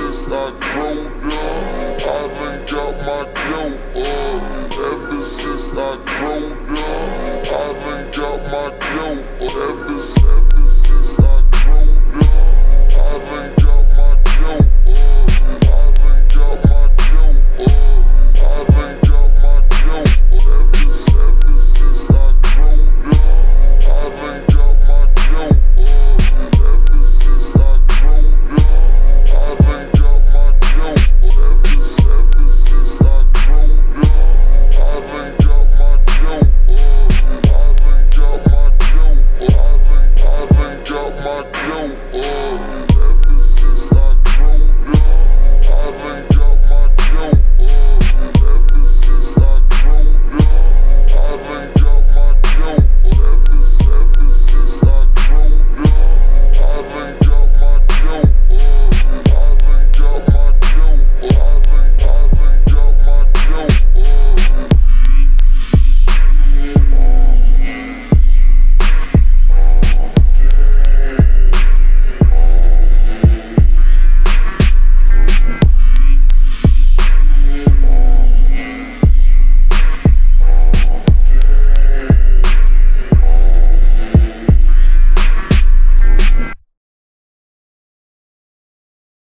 since I growed up, I done got my dope.